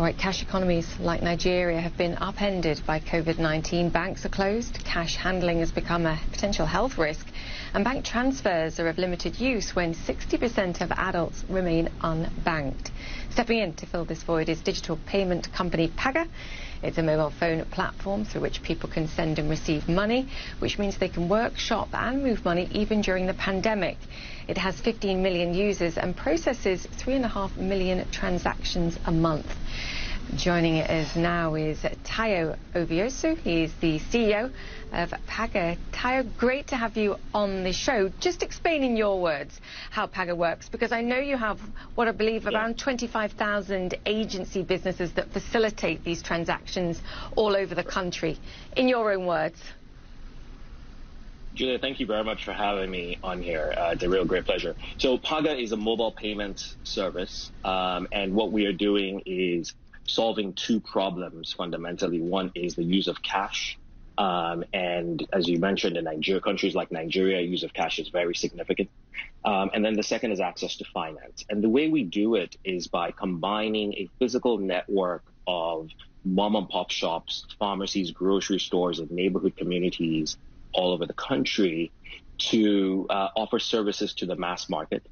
Right, cash economies like Nigeria have been upended by COVID-19. Banks are closed, cash handling has become a potential health risk, and bank transfers are of limited use when 60% of adults remain unbanked. Stepping in to fill this void is digital payment company Paga. It's a mobile phone platform through which people can send and receive money, which means they can work, shop and move money even during the pandemic. It has 15 million users and processes 3.5 million transactions a month. Joining us now is Tayo Oviosu. He's the CEO of Paga. Tayo, great to have you on the show. Just explain in your words how Paga works, because I know you have what I believe around 25,000 agency businesses that facilitate these transactions all over the country. In your own words. Julia, thank you very much for having me on here. Uh, it's a real great pleasure. So Paga is a mobile payment service, um, and what we are doing is solving two problems fundamentally. One is the use of cash. Um, and as you mentioned, in Nigeria, countries like Nigeria, use of cash is very significant. Um, and then the second is access to finance. And the way we do it is by combining a physical network of mom and pop shops, pharmacies, grocery stores, and neighborhood communities all over the country to uh, offer services to the mass market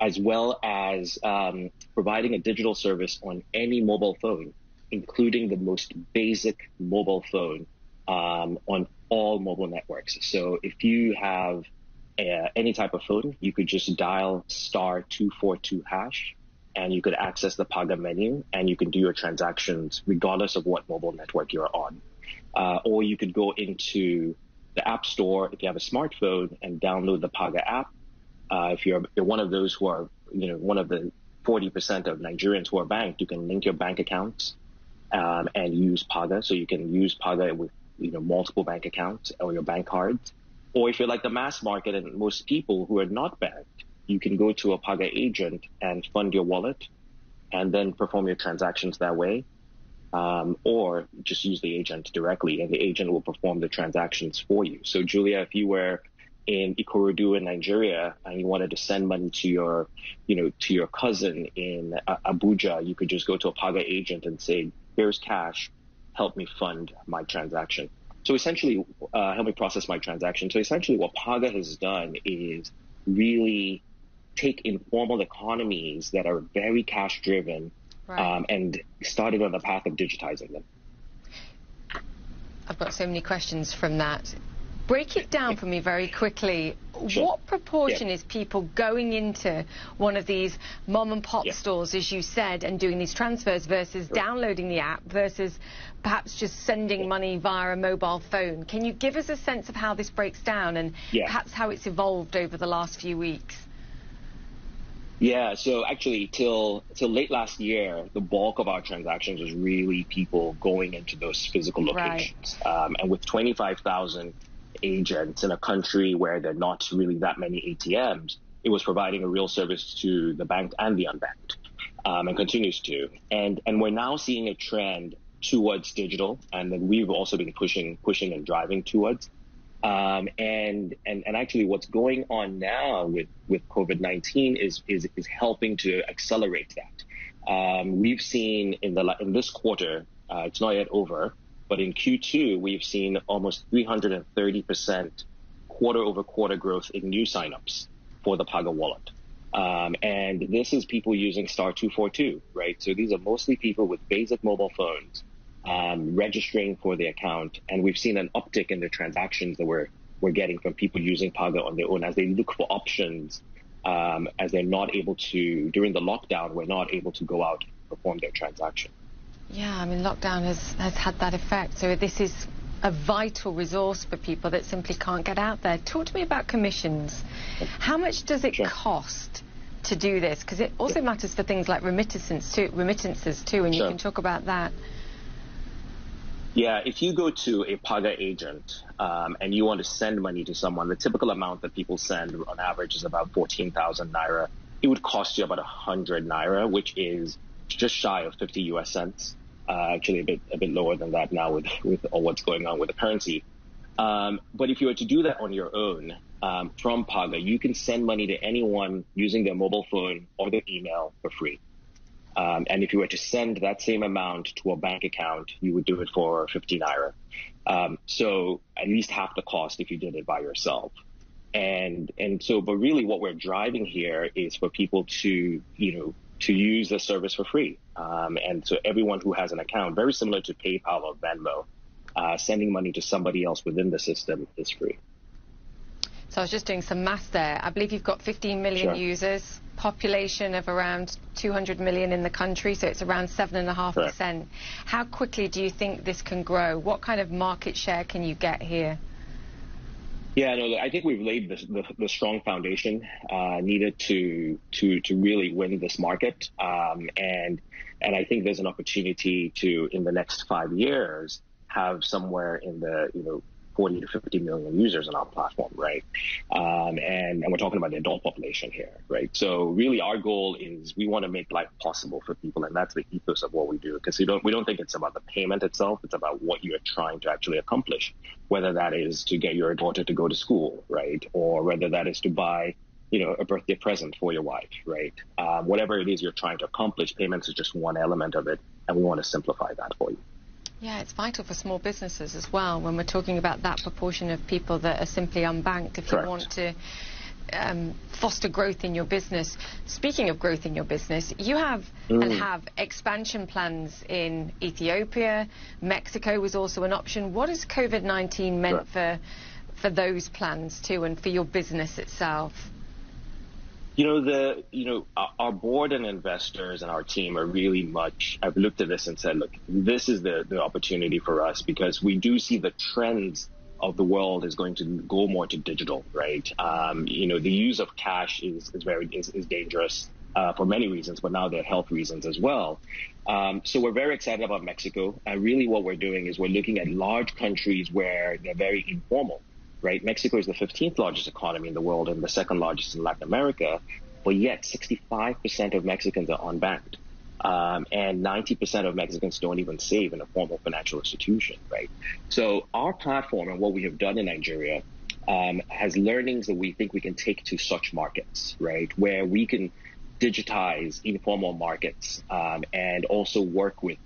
as well as um, providing a digital service on any mobile phone, including the most basic mobile phone um, on all mobile networks. So if you have a, any type of phone, you could just dial star 242 hash and you could access the Paga menu and you can do your transactions regardless of what mobile network you're on. Uh, or you could go into the App Store if you have a smartphone and download the Paga app uh, if you're, you're, one of those who are, you know, one of the 40% of Nigerians who are banked, you can link your bank accounts um, and use Paga. So you can use Paga with, you know, multiple bank accounts or your bank cards. Or if you're like the mass market and most people who are not banked, you can go to a Paga agent and fund your wallet and then perform your transactions that way. Um, or just use the agent directly and the agent will perform the transactions for you. So Julia, if you were in Ikorodu in Nigeria and you wanted to send money to your, you know, to your cousin in uh, Abuja, you could just go to a Paga agent and say, here's cash, help me fund my transaction. So essentially, uh, help me process my transaction. So essentially what Paga has done is really take informal economies that are very cash driven right. um, and started on the path of digitizing them. I've got so many questions from that. Break it down for me very quickly. Sure. What proportion yeah. is people going into one of these mom and pop yeah. stores, as you said, and doing these transfers versus sure. downloading the app versus perhaps just sending yeah. money via a mobile phone? Can you give us a sense of how this breaks down and perhaps how it's evolved over the last few weeks? Yeah, so actually, till till late last year, the bulk of our transactions was really people going into those physical locations, right. um, and with twenty five thousand agents in a country where there are not really that many ATMs, it was providing a real service to the banked and the unbanked, um, and continues to. And and we're now seeing a trend towards digital, and then we've also been pushing pushing and driving towards. Um, and and and actually, what's going on now with with COVID nineteen is is is helping to accelerate that. Um, we've seen in the in this quarter, uh, it's not yet over, but in Q2, we've seen almost 330% quarter over quarter growth in new signups for the Paga wallet. Um, and this is people using star 242, right? So these are mostly people with basic mobile phones um, registering for the account. And we've seen an uptick in the transactions that we're, we're getting from people using Paga on their own as they look for options um, as they're not able to, during the lockdown, we're not able to go out and perform their transaction. Yeah, I mean, lockdown has, has had that effect. So this is a vital resource for people that simply can't get out there. Talk to me about commissions. How much does it cost to do this? Because it also matters for things like remittances too, remittances too, and sure. you can talk about that. Yeah, if you go to a Paga agent um, and you want to send money to someone, the typical amount that people send on average is about 14,000 naira. It would cost you about 100 naira, which is just shy of 50 US cents uh, actually a bit a bit lower than that now with with what's going on with the currency. Um, but if you were to do that on your own um, from Paga, you can send money to anyone using their mobile phone or their email for free. Um, and if you were to send that same amount to a bank account, you would do it for 50 naira. Um, so at least half the cost if you did it by yourself. And and so, but really, what we're driving here is for people to you know to use the service for free. Um, and so everyone who has an account, very similar to PayPal or Venmo, uh, sending money to somebody else within the system is free. So I was just doing some math there. I believe you've got 15 million sure. users, population of around 200 million in the country, so it's around 7.5%. How quickly do you think this can grow? What kind of market share can you get here? Yeah, no, I think we've laid the, the, the strong foundation uh, needed to to to really win this market, um, and and I think there's an opportunity to in the next five years have somewhere in the you know 40 to 50 million users on our platform, right? Um, and, and we're talking about the adult population here, right? So really our goal is we want to make life possible for people. And that's the ethos of what we do because we don't, we don't think it's about the payment itself. It's about what you're trying to actually accomplish, whether that is to get your daughter to go to school, right? Or whether that is to buy you know, a birthday present for your wife, right? Um, whatever it is you're trying to accomplish, payments is just one element of it, and we want to simplify that for you. Yeah, it's vital for small businesses as well when we're talking about that proportion of people that are simply unbanked. If Correct. you want to um, foster growth in your business. Speaking of growth in your business, you have mm. and have expansion plans in Ethiopia. Mexico was also an option. What has COVID 19 meant for, for those plans too and for your business itself? You know, the you know our board and investors and our team are really much. I've looked at this and said, look, this is the the opportunity for us because we do see the trends of the world is going to go more to digital, right? Um, you know, the use of cash is is very is, is dangerous. Uh, for many reasons, but now there are health reasons as well. Um, so we're very excited about Mexico. And really what we're doing is we're looking at large countries where they're very informal right? Mexico is the 15th largest economy in the world and the second largest in Latin America, but yet 65% of Mexicans are unbanked. Um, and 90% of Mexicans don't even save in a formal financial institution, right? So our platform and what we have done in Nigeria um, has learnings that we think we can take to such markets, right? Where we can digitize informal markets um, and also work with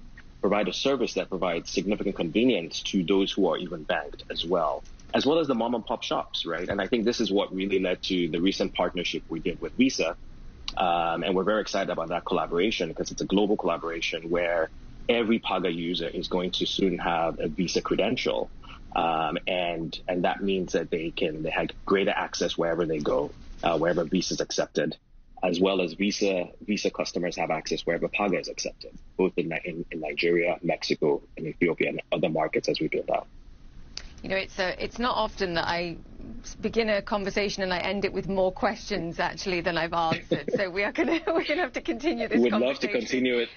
provide a service that provides significant convenience to those who are even banked as well as well as the mom and pop shops, right? And I think this is what really led to the recent partnership we did with Visa. Um, and we're very excited about that collaboration because it's a global collaboration where every Paga user is going to soon have a Visa credential. Um, and and that means that they can they have greater access wherever they go, uh, wherever Visa is accepted, as well as Visa Visa customers have access wherever Paga is accepted, both in, in, in Nigeria, Mexico, and Ethiopia, and other markets as we build out. You know, it's a, uh, it's not often that I begin a conversation and I end it with more questions actually than I've answered. so we are gonna we're gonna have to continue this. We'd love to continue it.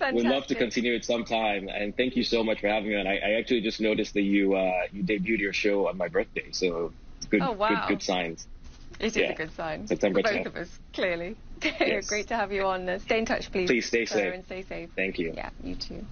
Fantastic. We'd love to continue it sometime. And thank you so much for having me on. I, I actually just noticed that you uh, you debuted your show on my birthday, so good oh, wow. good good signs. It is yeah. a good sign. September both 10th. of us, clearly. Yes. Great to have you on. Uh, stay in touch, please. Please stay safe. And stay safe. Thank you. Yeah, you too.